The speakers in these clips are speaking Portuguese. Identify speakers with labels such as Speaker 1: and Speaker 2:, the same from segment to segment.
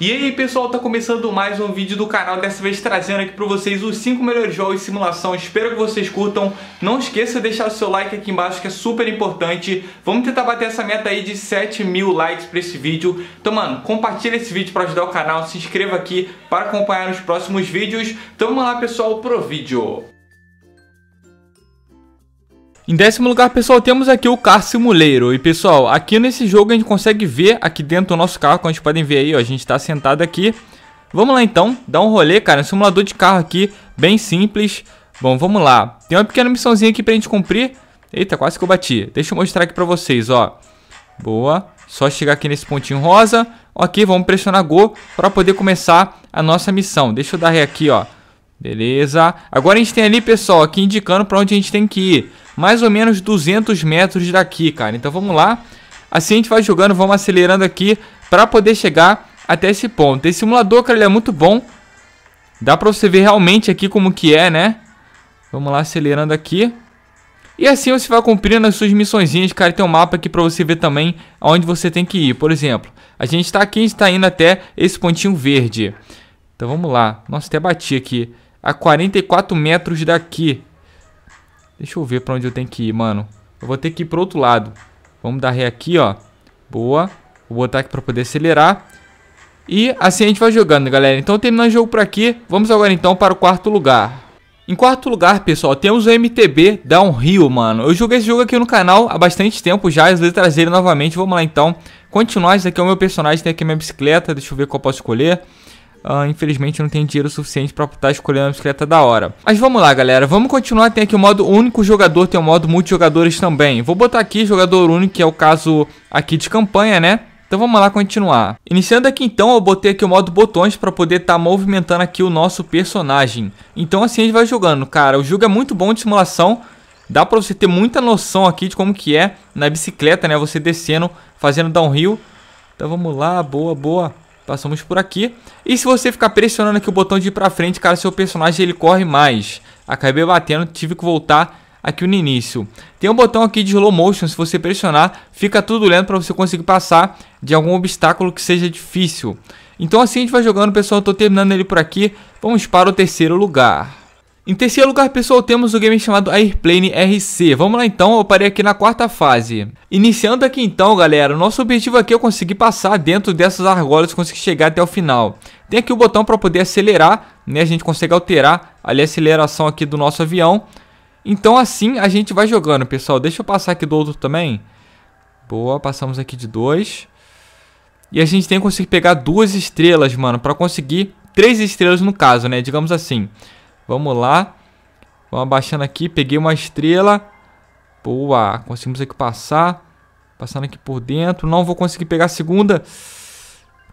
Speaker 1: E aí pessoal, tá começando mais um vídeo do canal, dessa vez trazendo aqui pra vocês os 5 melhores jogos de simulação, espero que vocês curtam, não esqueça de deixar o seu like aqui embaixo que é super importante, vamos tentar bater essa meta aí de 7 mil likes pra esse vídeo, então mano, compartilha esse vídeo pra ajudar o canal, se inscreva aqui para acompanhar os próximos vídeos, então vamos lá pessoal pro vídeo. Em décimo lugar, pessoal, temos aqui o Car Simulator. E, pessoal, aqui nesse jogo a gente consegue ver aqui dentro do nosso carro, como gente podem ver aí, ó, a gente está sentado aqui. Vamos lá, então, dar um rolê, cara, um simulador de carro aqui, bem simples. Bom, vamos lá. Tem uma pequena missãozinha aqui pra gente cumprir. Eita, quase que eu bati. Deixa eu mostrar aqui pra vocês, ó. Boa. Só chegar aqui nesse pontinho rosa. Ok, vamos pressionar Go para poder começar a nossa missão. Deixa eu dar ré aqui, ó. Beleza. Agora a gente tem ali, pessoal, aqui indicando para onde a gente tem que ir mais ou menos 200 metros daqui, cara. Então vamos lá. Assim a gente vai jogando, vamos acelerando aqui para poder chegar até esse ponto. Esse simulador, cara, ele é muito bom. Dá para você ver realmente aqui como que é, né? Vamos lá, acelerando aqui. E assim você vai cumprindo as suas missõezinhas, cara. Tem um mapa aqui para você ver também aonde você tem que ir. Por exemplo, a gente está aqui, a gente está indo até esse pontinho verde. Então vamos lá. Nossa, até bati aqui. A 44 metros daqui. Deixa eu ver pra onde eu tenho que ir, mano. Eu vou ter que ir pro outro lado. Vamos dar ré aqui, ó. Boa. Vou botar aqui pra poder acelerar. E assim a gente vai jogando, galera. Então terminando o jogo por aqui. Vamos agora então para o quarto lugar. Em quarto lugar, pessoal, temos o MTB Downhill, mano. Eu joguei esse jogo aqui no canal há bastante tempo já. Às vezes trazer ele novamente. Vamos lá então. Continuar. Esse aqui é o meu personagem. Tem aqui a minha bicicleta. Deixa eu ver qual posso escolher. Uh, infelizmente não tenho dinheiro suficiente para estar escolhendo a bicicleta da hora. Mas vamos lá, galera. Vamos continuar. Tem aqui o modo único jogador, tem o modo multijogadores também. Vou botar aqui jogador único, que é o caso aqui de campanha, né? Então vamos lá continuar. Iniciando aqui então, eu botei aqui o modo botões para poder estar tá movimentando aqui o nosso personagem. Então assim a gente vai jogando. Cara, o jogo é muito bom de simulação. Dá para você ter muita noção aqui de como que é na bicicleta, né? Você descendo, fazendo downhill. Então vamos lá, boa, boa. Passamos por aqui. E se você ficar pressionando aqui o botão de ir pra frente, cara, seu personagem ele corre mais. Acabei batendo, tive que voltar aqui no início. Tem um botão aqui de slow motion, se você pressionar, fica tudo lento para você conseguir passar de algum obstáculo que seja difícil. Então assim a gente vai jogando, pessoal, eu tô terminando ele por aqui. Vamos para o terceiro lugar. Em terceiro lugar, pessoal, temos o game chamado Airplane RC. Vamos lá então, eu parei aqui na quarta fase. Iniciando aqui então, galera, o nosso objetivo aqui é conseguir passar dentro dessas argolas, conseguir chegar até o final. Tem aqui o botão para poder acelerar, né? A gente consegue alterar ali a aceleração aqui do nosso avião. Então assim a gente vai jogando, pessoal. Deixa eu passar aqui do outro também. Boa, passamos aqui de dois. E a gente tem que conseguir pegar duas estrelas, mano, para conseguir três estrelas no caso, né? Digamos assim. Vamos lá. Vamos abaixando aqui. Peguei uma estrela. Boa. Conseguimos aqui passar. Passando aqui por dentro. Não vou conseguir pegar a segunda.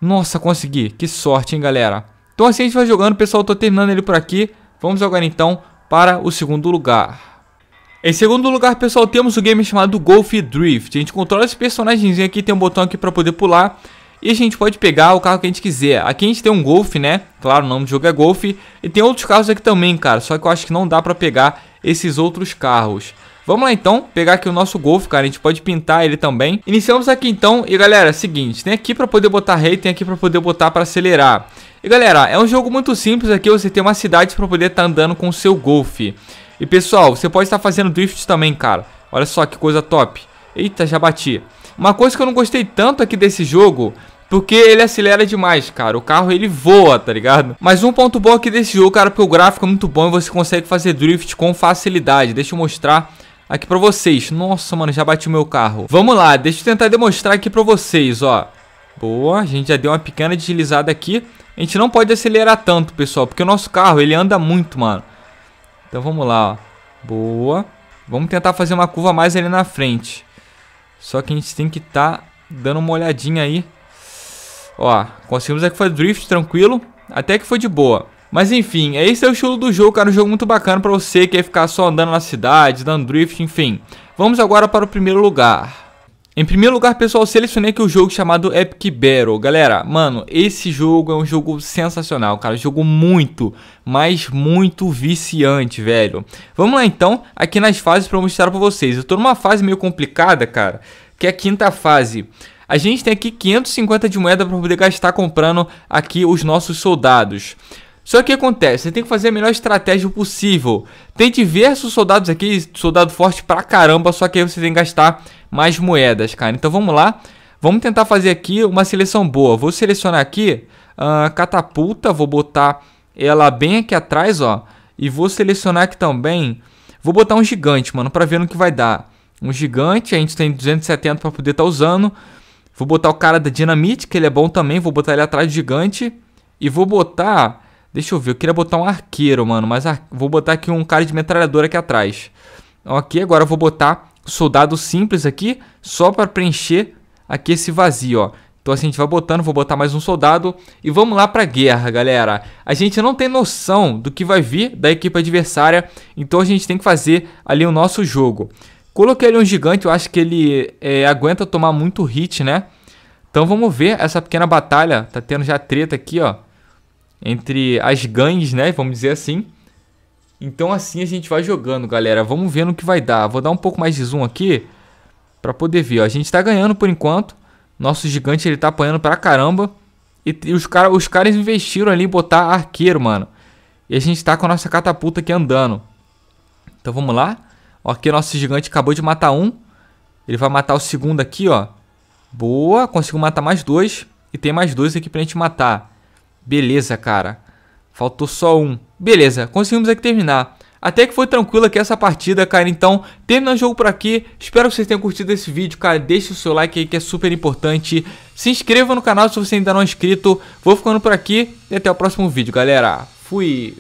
Speaker 1: Nossa, consegui. Que sorte, hein, galera. Então assim a gente vai jogando. Pessoal, eu tô terminando ele por aqui. Vamos agora, então, para o segundo lugar. Em segundo lugar, pessoal, temos o game chamado Golf Drift. A gente controla esse personagemzinho aqui. Tem um botão aqui para poder pular. E a gente pode pegar o carro que a gente quiser. Aqui a gente tem um Golf, né? Claro, o nome do jogo é Golf. E tem outros carros aqui também, cara. Só que eu acho que não dá pra pegar esses outros carros. Vamos lá então, pegar aqui o nosso Golf, cara, a gente pode pintar ele também. Iniciamos aqui então, e galera, seguinte, tem aqui pra poder botar rei, tem aqui pra poder botar pra acelerar. E galera, é um jogo muito simples aqui, você tem uma cidade pra poder estar tá andando com o seu Golf. E pessoal, você pode estar fazendo drift também, cara. Olha só que coisa top. Eita, já bati. Uma coisa que eu não gostei tanto aqui desse jogo porque ele acelera demais, cara. O carro ele voa, tá ligado? Mas um ponto bom aqui desse jogo, cara, porque o gráfico é muito bom e você consegue fazer drift com facilidade. Deixa eu mostrar aqui pra vocês. Nossa, mano, já bati o meu carro. Vamos lá, deixa eu tentar demonstrar aqui pra vocês, ó. Boa, a gente já deu uma pequena deslizada aqui. A gente não pode acelerar tanto, pessoal, porque o nosso carro, ele anda muito, mano. Então vamos lá, ó. Boa. Vamos tentar fazer uma curva mais ali na frente. Só que a gente tem que estar tá dando uma olhadinha aí Ó, conseguimos aqui fazer drift tranquilo, até que foi de boa. Mas enfim, esse é o estilo do jogo, cara, um jogo muito bacana pra você que quer ficar só andando na cidade, dando drift, enfim. Vamos agora para o primeiro lugar. Em primeiro lugar, pessoal, selecionei aqui o jogo chamado Epic Battle. Galera, mano, esse jogo é um jogo sensacional, cara. Um jogo muito, mas muito viciante, velho. Vamos lá, então, aqui nas fases pra mostrar pra vocês. Eu tô numa fase meio complicada, cara, que é a quinta fase. A gente tem aqui 550 de moeda para poder gastar comprando aqui os nossos soldados. Só que acontece, você tem que fazer a melhor estratégia possível. Tem diversos soldados aqui, soldado forte pra caramba, só que aí você tem que gastar mais moedas, cara. Então vamos lá, vamos tentar fazer aqui uma seleção boa. Vou selecionar aqui a uh, catapulta, vou botar ela bem aqui atrás, ó. E vou selecionar aqui também, vou botar um gigante, mano, pra ver no que vai dar. Um gigante, a gente tem 270 pra poder estar tá usando. Vou botar o cara da dinamite, que ele é bom também, vou botar ele atrás do gigante. E vou botar Deixa eu ver, eu queria botar um arqueiro, mano, mas ar... vou botar aqui um cara de metralhadora aqui atrás. Ok, agora eu vou botar soldado simples aqui, só para preencher aqui esse vazio, ó. Então assim a gente vai botando, vou botar mais um soldado e vamos lá pra guerra, galera. A gente não tem noção do que vai vir da equipe adversária, então a gente tem que fazer ali o nosso jogo. Coloquei ali um gigante, eu acho que ele é, aguenta tomar muito hit, né? Então vamos ver essa pequena batalha, tá tendo já treta aqui, ó entre as gangues, né? Vamos dizer assim. Então assim a gente vai jogando, galera. Vamos ver no que vai dar. Vou dar um pouco mais de zoom aqui para poder ver. Ó. A gente tá ganhando por enquanto. Nosso gigante ele tá apanhando pra caramba. E, e os, cara, os caras investiram ali em botar arqueiro, mano. E a gente tá com a nossa catapulta aqui andando. Então vamos lá. Aqui nosso gigante acabou de matar um. Ele vai matar o segundo aqui, ó. Boa, conseguiu matar mais dois. E tem mais dois aqui pra gente matar. Beleza, cara. Faltou só um. Beleza, conseguimos aqui terminar. Até que foi tranquilo aqui essa partida, cara. Então, terminando o jogo por aqui. Espero que vocês tenham curtido esse vídeo, cara. Deixe o seu like aí que é super importante. Se inscreva no canal se você ainda não é inscrito. Vou ficando por aqui e até o próximo vídeo, galera. Fui!